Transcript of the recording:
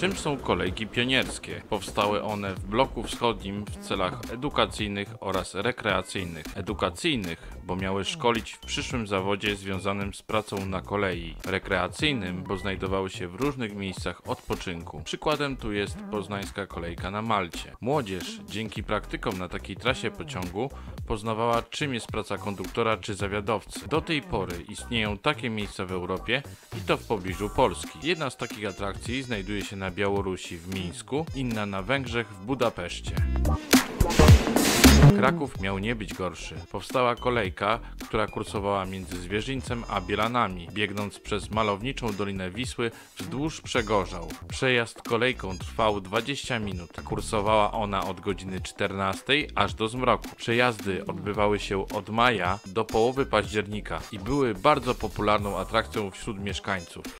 Czym są kolejki pionierskie? Powstały one w bloku wschodnim w celach edukacyjnych oraz rekreacyjnych. Edukacyjnych, bo miały szkolić w przyszłym zawodzie związanym z pracą na kolei. Rekreacyjnym, bo znajdowały się w różnych miejscach odpoczynku. Przykładem tu jest poznańska kolejka na Malcie. Młodzież dzięki praktykom na takiej trasie pociągu poznawała czym jest praca konduktora czy zawiadowcy. Do tej pory istnieją takie miejsca w Europie i to w pobliżu Polski. Jedna z takich atrakcji znajduje się na Białorusi w Mińsku, inna na Węgrzech w Budapeszcie. Kraków miał nie być gorszy. Powstała kolejka, która kursowała między Zwierzyńcem a Bielanami, biegnąc przez malowniczą Dolinę Wisły wzdłuż Przegorzał. Przejazd kolejką trwał 20 minut. Kursowała ona od godziny 14 aż do zmroku. Przejazdy odbywały się od maja do połowy października i były bardzo popularną atrakcją wśród mieszkańców.